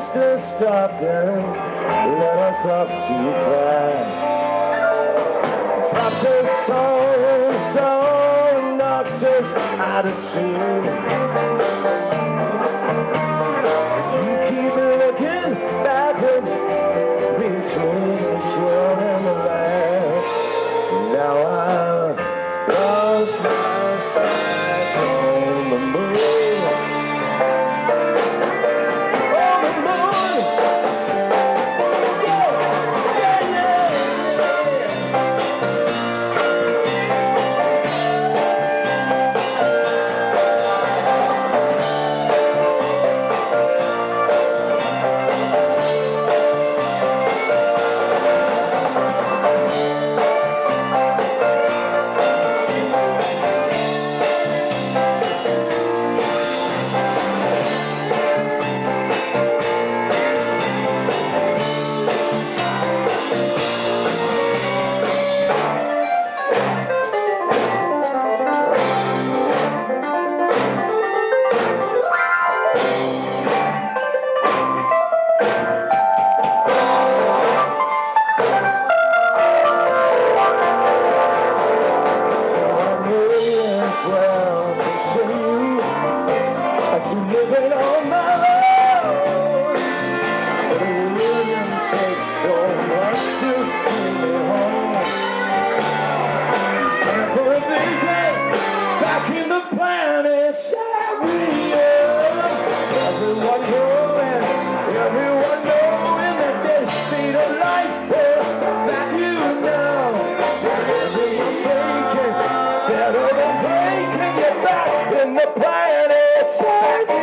master stopped and let us off too fast. Dropped her soul, so obnoxious, out of tune. That's living on my own. sure